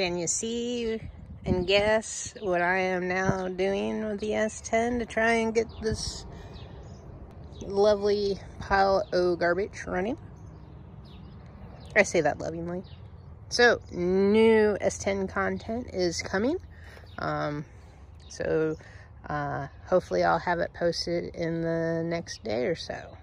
Can you see and guess what I am now doing with the S10 to try and get this lovely pile of garbage running? I say that lovingly. So, new S10 content is coming. Um, so, uh, hopefully I'll have it posted in the next day or so.